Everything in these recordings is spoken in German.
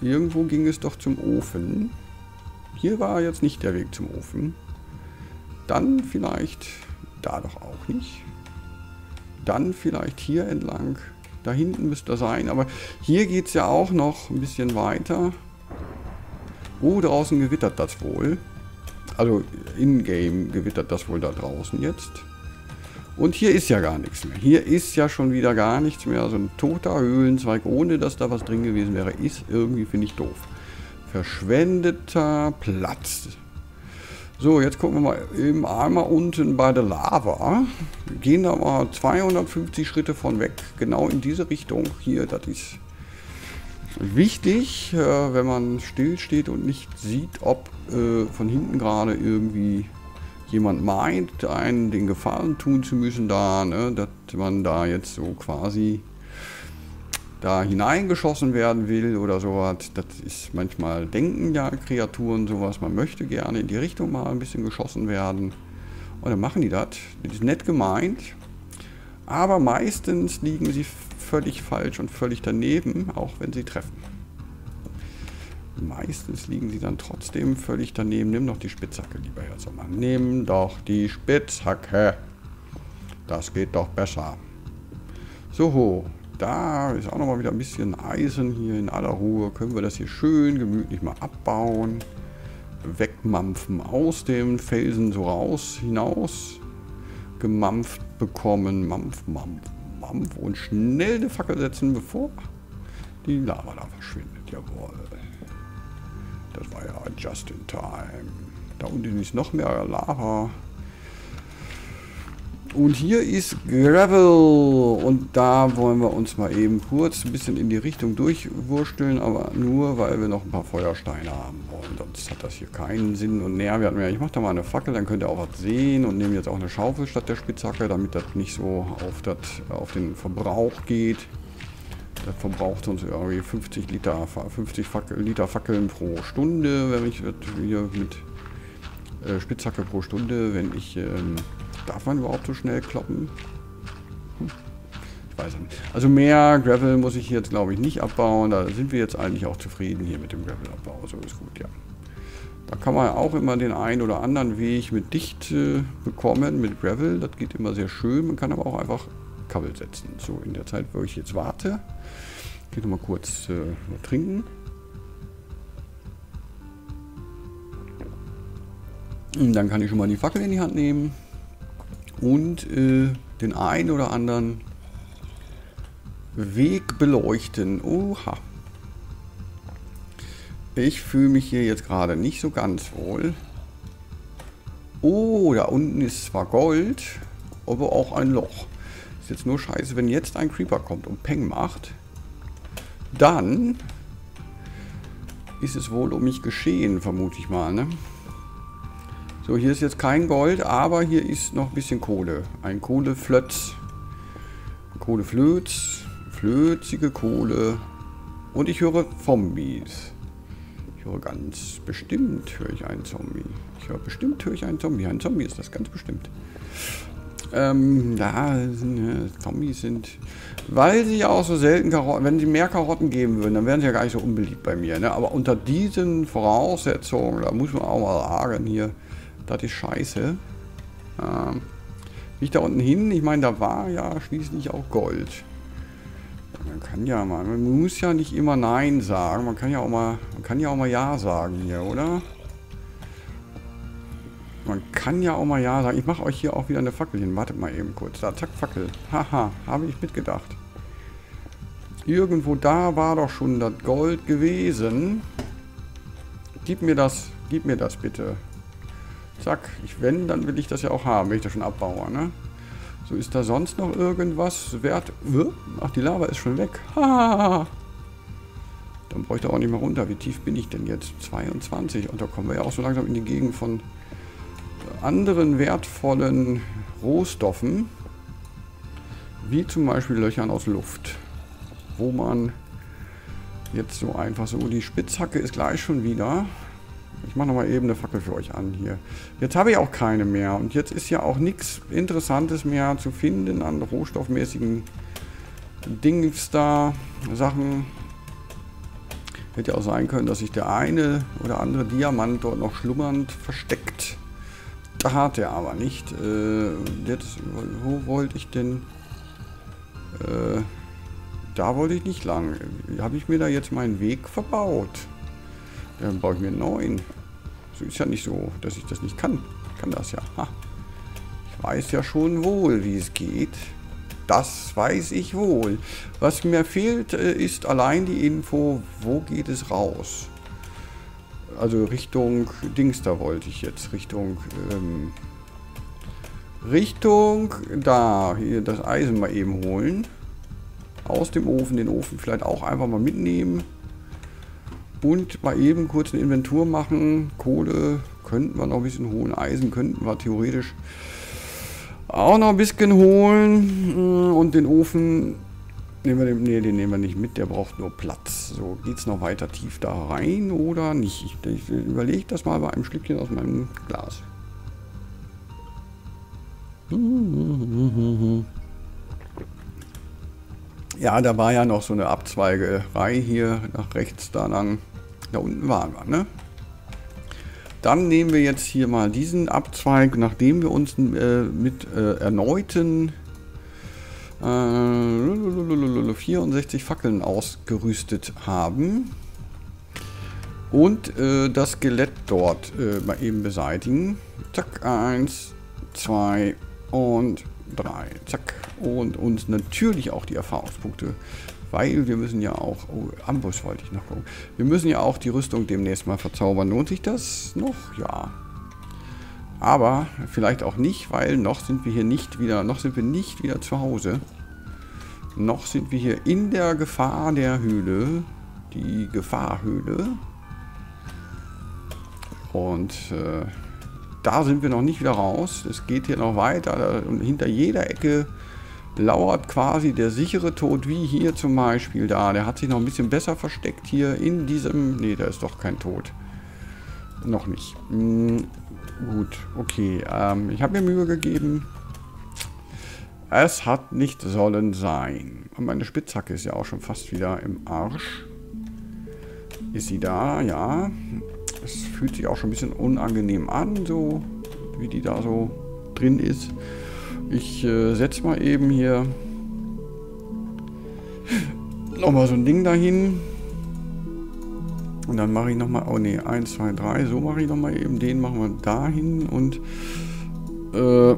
irgendwo ging es doch zum Ofen. Hier war jetzt nicht der Weg zum Ofen. Dann vielleicht da doch auch nicht. Dann vielleicht hier entlang. Da hinten müsste er sein. Aber hier geht es ja auch noch ein bisschen weiter. Oh, draußen gewittert das wohl. Also in-game gewittert das wohl da draußen jetzt. Und hier ist ja gar nichts mehr. Hier ist ja schon wieder gar nichts mehr. Also ein toter Höhlenzweig, ohne dass da was drin gewesen wäre, ist irgendwie, finde ich, doof. Verschwendeter Platz. So, jetzt gucken wir mal eben einmal unten bei der Lava. Gehen da mal 250 Schritte von weg, genau in diese Richtung. Hier, das ist wichtig, äh, wenn man still steht und nicht sieht, ob äh, von hinten gerade irgendwie jemand meint, einen den Gefallen tun zu müssen da, ne, dass man da jetzt so quasi da hineingeschossen werden will oder sowas. Das ist manchmal denken ja Kreaturen sowas. Man möchte gerne in die Richtung mal ein bisschen geschossen werden. Und dann machen die das. Das ist nett gemeint. Aber meistens liegen sie völlig falsch und völlig daneben, auch wenn sie treffen. Meistens liegen sie dann trotzdem völlig daneben. Nimm doch die Spitzhacke, lieber Herr Sommer. Nimm doch die Spitzhacke. Das geht doch besser. So, da ist auch noch mal wieder ein bisschen Eisen hier in aller Ruhe. Können wir das hier schön gemütlich mal abbauen. Wegmampfen aus dem Felsen so raus, hinaus. Gemampft bekommen. Mampf, Mampf, Mampf. Und schnell eine Fackel setzen, bevor die Lava da verschwindet. Jawohl. Das war ja just in time. Da unten ist noch mehr Lava. Und hier ist Gravel. Und da wollen wir uns mal eben kurz ein bisschen in die Richtung durchwursteln. Aber nur, weil wir noch ein paar Feuersteine haben wollen. Sonst hat das hier keinen Sinn und Nährwert mehr. Ich mache da mal eine Fackel, dann könnt ihr auch was sehen. Und nehme jetzt auch eine Schaufel statt der Spitzhacke, damit das nicht so auf, das, auf den Verbrauch geht. Das verbraucht sonst irgendwie 50 Liter, 50 Fackel, Liter Fackeln pro Stunde, wenn ich hier mit äh, Spitzhacke pro Stunde, wenn ich ähm, Darf man überhaupt so schnell kloppen? Hm. Ich weiß nicht. Also mehr Gravel muss ich jetzt, glaube ich, nicht abbauen. Da sind wir jetzt eigentlich auch zufrieden hier mit dem Gravelabbau. So ist gut, ja. Da kann man auch immer den einen oder anderen Weg mit dicht äh, bekommen, mit Gravel. Das geht immer sehr schön. Man kann aber auch einfach Kabel setzen. So, in der Zeit, wo ich jetzt warte, gehe ich noch mal kurz äh, trinken. Und dann kann ich schon mal die Fackel in die Hand nehmen und äh, den einen oder anderen Weg beleuchten. Oha. Ich fühle mich hier jetzt gerade nicht so ganz wohl. Oh, da unten ist zwar Gold, aber auch ein Loch. Ist jetzt nur scheiße, wenn jetzt ein Creeper kommt und Peng macht. Dann ist es wohl um mich geschehen, vermute ich mal, ne? So, hier ist jetzt kein Gold, aber hier ist noch ein bisschen Kohle. Ein Kohleflötz. Kohleflötz. Flötzige Kohle. Und ich höre Zombies. Ich höre ganz bestimmt, höre ich einen Zombie. Ich höre bestimmt, höre ich einen Zombie. Ein Zombie ist das, ganz bestimmt. Ähm, da sind, äh, Zombies sind, weil sie ja auch so selten Karotten, wenn sie mehr Karotten geben würden, dann wären sie ja gar nicht so unbeliebt bei mir. Ne? Aber unter diesen Voraussetzungen, da muss man auch mal sagen hier, das ist scheiße. Ähm, ich da unten hin, ich meine, da war ja schließlich auch Gold. Man kann ja mal, man muss ja nicht immer Nein sagen. Man kann ja auch mal, man kann ja auch mal Ja sagen hier, oder? Man kann ja auch mal Ja sagen. Ich mache euch hier auch wieder eine Fackel hin. Wartet mal eben kurz. Da, zack, Fackel. Haha, habe ich mitgedacht. Irgendwo da war doch schon das Gold gewesen. Gib mir das, gib mir das bitte. Zack, ich, wenn, dann will ich das ja auch haben, wenn ich das schon abbaue, ne? So, ist da sonst noch irgendwas wert? Ach, die Lava ist schon weg. Dann brauche ich auch nicht mehr runter. Wie tief bin ich denn jetzt? 22. Und da kommen wir ja auch so langsam in die Gegend von anderen wertvollen Rohstoffen. Wie zum Beispiel Löchern aus Luft. Wo man jetzt so einfach so... Die Spitzhacke ist gleich schon wieder. Ich mache nochmal eben eine Fackel für euch an hier. Jetzt habe ich auch keine mehr. Und jetzt ist ja auch nichts Interessantes mehr zu finden an rohstoffmäßigen Dings da, Sachen. Hätte auch sein können, dass sich der eine oder andere Diamant dort noch schlummernd versteckt. Da hat er aber nicht. Äh, jetzt, wo wollte ich denn... Äh, da wollte ich nicht lang. Habe ich mir da jetzt meinen Weg verbaut? Dann baue ich mir einen neuen. So ist ja nicht so, dass ich das nicht kann. Ich kann das ja. Ha. Ich weiß ja schon wohl, wie es geht. Das weiß ich wohl. Was mir fehlt, äh, ist allein die Info, wo geht es raus. Also Richtung Dings, da wollte ich jetzt. Richtung... Ähm, Richtung da. Hier das Eisen mal eben holen. Aus dem Ofen. Den Ofen vielleicht auch einfach mal mitnehmen. Und mal eben kurz eine Inventur machen. Kohle könnten wir noch ein bisschen holen. Eisen könnten wir theoretisch auch noch ein bisschen holen. Und den Ofen nehmen wir den, nee, den nehmen wir nicht mit, der braucht nur Platz. So, geht es noch weiter tief da rein oder nicht? Ich, ich überlege das mal bei einem Schlückchen aus meinem Glas. Ja, da war ja noch so eine Abzweigerei hier nach rechts da lang. Da unten waren wir, ne? Dann nehmen wir jetzt hier mal diesen Abzweig, nachdem wir uns äh, mit äh, erneuten 64 Fackeln ausgerüstet haben. Und äh, das Skelett dort äh, mal eben beseitigen. Zack, eins, zwei und drei. Zack. Und uns natürlich auch die Erfahrungspunkte weil wir müssen ja auch, oh, Ambush wollte ich noch gucken. Wir müssen ja auch die Rüstung demnächst mal verzaubern. Lohnt sich das noch? Ja. Aber vielleicht auch nicht, weil noch sind wir hier nicht wieder, noch sind wir nicht wieder zu Hause. Noch sind wir hier in der Gefahr der Höhle. Die Gefahrhöhle. Und äh, da sind wir noch nicht wieder raus. Es geht hier noch weiter. Und hinter jeder Ecke lauert quasi der sichere Tod, wie hier zum Beispiel da. Der hat sich noch ein bisschen besser versteckt hier in diesem... Ne, da ist doch kein Tod. Noch nicht. Hm, gut, okay. Ähm, ich habe mir Mühe gegeben. Es hat nicht sollen sein. Und meine Spitzhacke ist ja auch schon fast wieder im Arsch. Ist sie da? Ja. Es fühlt sich auch schon ein bisschen unangenehm an, so wie die da so drin ist. Ich äh, setze mal eben hier nochmal so ein Ding dahin. Und dann mache ich nochmal, oh ne, 1, 2, 3, so mache ich nochmal eben, den machen wir dahin und äh,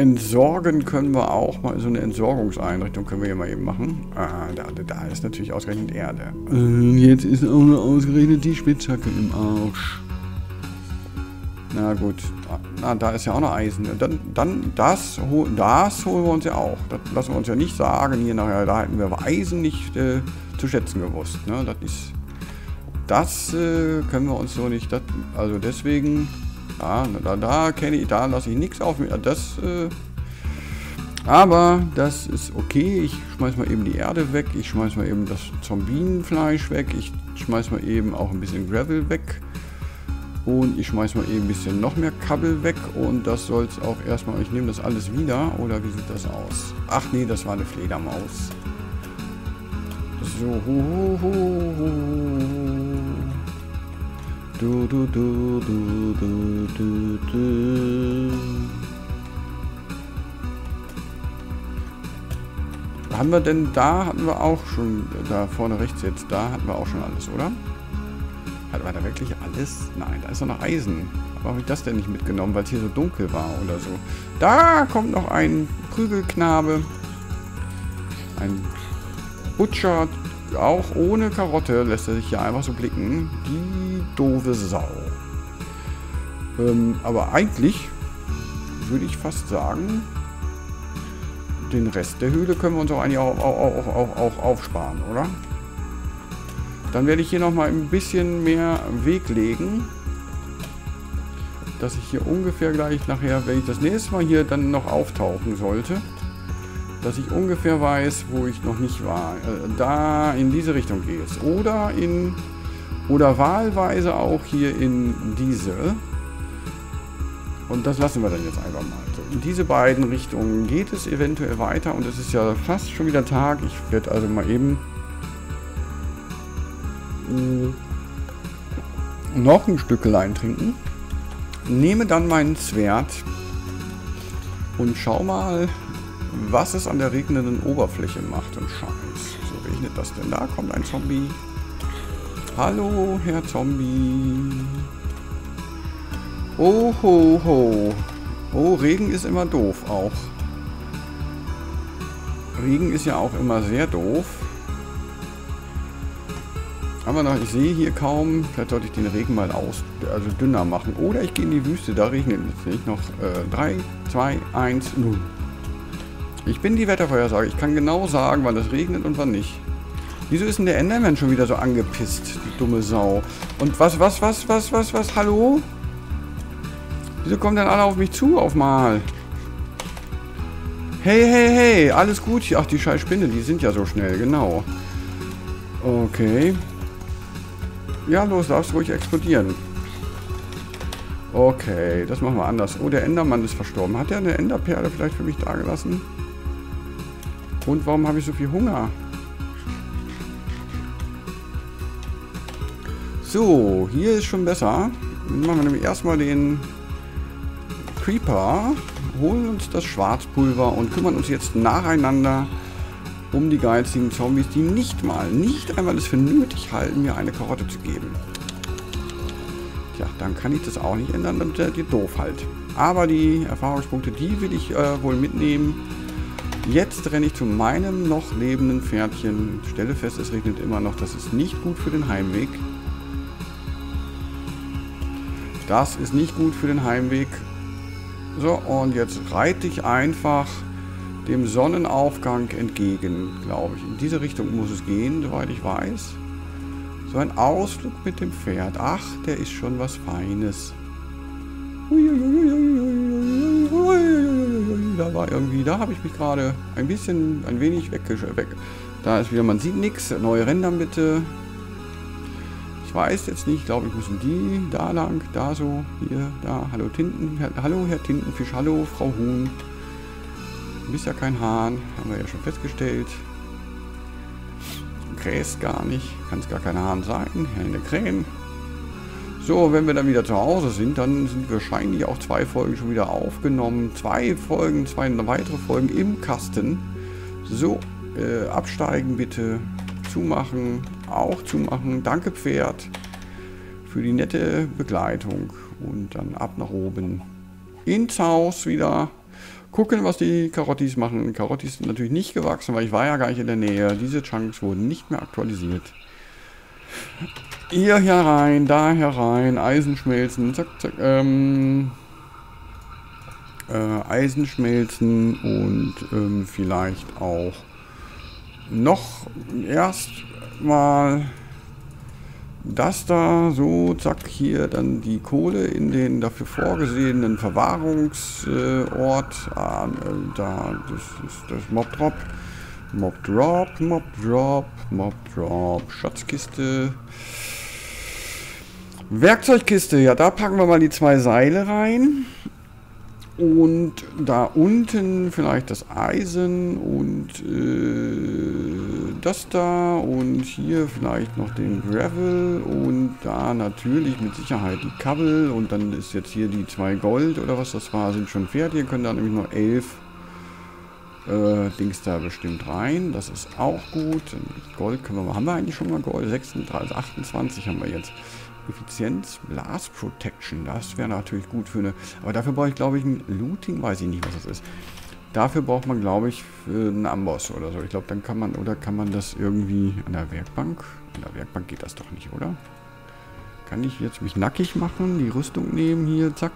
entsorgen können wir auch mal, so eine Entsorgungseinrichtung können wir hier mal eben machen. Ah, da, da ist natürlich ausgerechnet Erde. Äh, jetzt ist auch nur ausgerechnet die Spitzhacke im Arsch. Na gut. Na, da ist ja auch noch Eisen. Dann, dann das, das holen wir uns ja auch. Das lassen wir uns ja nicht sagen. Hier nachher, da hätten wir Eisen nicht äh, zu schätzen gewusst. Ne? Das ist. Das äh, können wir uns so nicht. Das, also deswegen. Da, da kenne ich, da lasse ich nichts auf mir. Das. Äh, aber das ist okay. Ich schmeiß mal eben die Erde weg. Ich schmeiß mal eben das Zombinenfleisch weg. Ich schmeiß mal eben auch ein bisschen Gravel weg. Und ich schmeiße mal eben ein bisschen noch mehr Kabel weg. Und das soll es auch erstmal... Ich nehme das alles wieder. Oder wie sieht das aus? Ach nee, das war eine Fledermaus. So. Hu, hu, hu, du, du, du, du, du, du, du. Haben wir denn da, hatten wir auch schon, da vorne rechts jetzt, da hatten wir auch schon alles, oder? Hat war da wirklich alles? Nein, da ist doch noch Eisen. Warum habe ich das denn nicht mitgenommen? Weil es hier so dunkel war oder so. Da kommt noch ein Prügelknabe. Ein Butcher, auch ohne Karotte, lässt er sich hier einfach so blicken. Die doofe Sau. Ähm, aber eigentlich würde ich fast sagen, den Rest der Höhle können wir uns auch eigentlich auch, auch, auch, auch aufsparen, oder? Dann werde ich hier nochmal ein bisschen mehr Weg legen. Dass ich hier ungefähr gleich nachher, wenn ich das nächste Mal hier dann noch auftauchen sollte, dass ich ungefähr weiß, wo ich noch nicht war. Äh, da in diese Richtung geht es. Oder in oder wahlweise auch hier in diese. Und das lassen wir dann jetzt einfach mal. So, in diese beiden Richtungen geht es eventuell weiter und es ist ja fast schon wieder Tag. Ich werde also mal eben mh, noch ein Stückelein trinken. Nehme dann meinen Zwert und schau mal, was es an der regnenden Oberfläche macht und Scheiß. So regnet das denn? Da kommt ein Zombie. Hallo, Herr Zombie. Oh, ho, ho. Oh, Regen ist immer doof auch. Regen ist ja auch immer sehr doof. Aber noch, ich sehe hier kaum. Vielleicht sollte ich den Regen mal aus, also dünner machen. Oder ich gehe in die Wüste, da regnet es nicht. Noch 3, 2, 1, 0. Ich bin die Wettervorhersage. Ich kann genau sagen, wann es regnet und wann nicht. Wieso ist denn der Enderman schon wieder so angepisst, die dumme Sau? Und was, was, was, was, was, was, hallo? Wieso kommen denn alle auf mich zu auf mal? Hey, hey, hey, alles gut hier. Ach, die scheiß Spinne, die sind ja so schnell, genau. Okay. Ja, los, darfst ruhig explodieren. Okay, das machen wir anders. Oh, der Endermann ist verstorben. Hat er eine Enderperle vielleicht für mich dagelassen? Und warum habe ich so viel Hunger? So, hier ist schon besser. Dann machen wir nämlich erstmal den Creeper, holen uns das Schwarzpulver und kümmern uns jetzt nacheinander um die geizigen Zombies, die nicht mal, nicht einmal es für nötig halten, mir eine Karotte zu geben. Tja, dann kann ich das auch nicht ändern, dann seid ihr doof halt. Aber die Erfahrungspunkte, die will ich äh, wohl mitnehmen. Jetzt renne ich zu meinem noch lebenden Pferdchen. Stelle fest, es regnet immer noch. Das ist nicht gut für den Heimweg. Das ist nicht gut für den Heimweg. So, und jetzt reite ich einfach dem Sonnenaufgang entgegen, glaube ich. In diese Richtung muss es gehen, soweit ich weiß. So ein Ausflug mit dem Pferd. Ach, der ist schon was Feines. Da war irgendwie, da habe ich mich gerade ein bisschen, ein wenig weggeschickt. Weg. Da ist wieder, man sieht nichts. Neue Ränder bitte. Ich weiß jetzt nicht, glaube ich, müssen die da lang, da so, hier, da. Hallo Tinten, hallo Herr Tintenfisch, hallo Frau Huhn. Du bist ja kein Hahn, haben wir ja schon festgestellt. Du gar nicht, kann es gar kein Hahn sein, eine Krähen. So, wenn wir dann wieder zu Hause sind, dann sind wahrscheinlich auch zwei Folgen schon wieder aufgenommen. Zwei Folgen, zwei weitere Folgen im Kasten. So, äh, absteigen bitte, zumachen, auch zumachen. Danke Pferd für die nette Begleitung. Und dann ab nach oben ins Haus wieder. Gucken, was die Karottis machen. Karottis sind natürlich nicht gewachsen, weil ich war ja gar nicht in der Nähe. Diese Chunks wurden nicht mehr aktualisiert. Hier herein, da herein, Eisenschmelzen, zack, zack, ähm, äh, Eisenschmelzen und ähm, vielleicht auch noch erst mal das da so, zack, hier dann die Kohle in den dafür vorgesehenen Verwahrungsort. Ah, da, das ist das Mob Drop. Mob Drop, Schatzkiste. Werkzeugkiste, ja, da packen wir mal die zwei Seile rein. Und da unten vielleicht das Eisen und äh, das da und hier vielleicht noch den Gravel und da natürlich mit Sicherheit die Kabel und dann ist jetzt hier die zwei Gold oder was das war, sind schon fertig. Ihr könnt da nämlich nur elf äh, Dings da bestimmt rein. Das ist auch gut. Gold können wir haben wir eigentlich schon mal Gold? 36, 28 haben wir jetzt. Effizienz, Blast Protection, das wäre natürlich gut für eine... Aber dafür brauche ich, glaube ich, ein Looting, weiß ich nicht, was das ist. Dafür braucht man, glaube ich, einen Amboss oder so. Ich glaube, dann kann man, oder kann man das irgendwie an der Werkbank? An der Werkbank geht das doch nicht, oder? Kann ich jetzt mich nackig machen, die Rüstung nehmen hier, zack.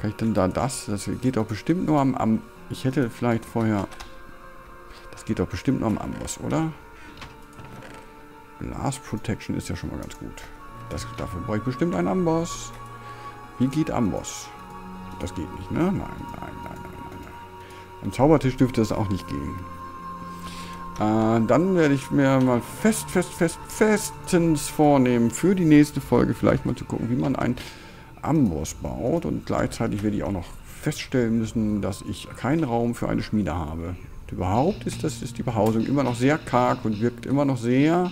Kann ich dann da das? Das geht doch bestimmt nur am, am ich hätte vielleicht vorher... Das geht doch bestimmt nur am Amboss, oder? Blast Protection ist ja schon mal ganz gut. Das, dafür brauche ich bestimmt einen Amboss. Wie geht Amboss? Das geht nicht, ne? Nein, nein, nein, nein, nein. Am Zaubertisch dürfte es auch nicht gehen. Äh, dann werde ich mir mal fest, fest, fest, festens vornehmen, für die nächste Folge vielleicht mal zu gucken, wie man einen Amboss baut. Und gleichzeitig werde ich auch noch feststellen müssen, dass ich keinen Raum für eine Schmiede habe. Und überhaupt ist, das, ist die Behausung immer noch sehr karg und wirkt immer noch sehr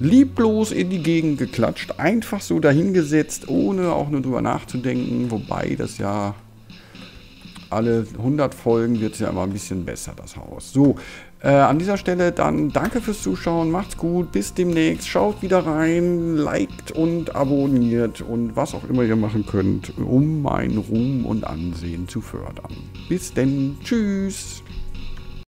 lieblos in die Gegend geklatscht, einfach so dahingesetzt, ohne auch nur drüber nachzudenken, wobei das ja alle 100 Folgen wird es ja immer ein bisschen besser, das Haus. So, äh, an dieser Stelle dann danke fürs Zuschauen, macht's gut, bis demnächst, schaut wieder rein, liked und abonniert und was auch immer ihr machen könnt, um meinen Ruhm und Ansehen zu fördern. Bis denn, tschüss!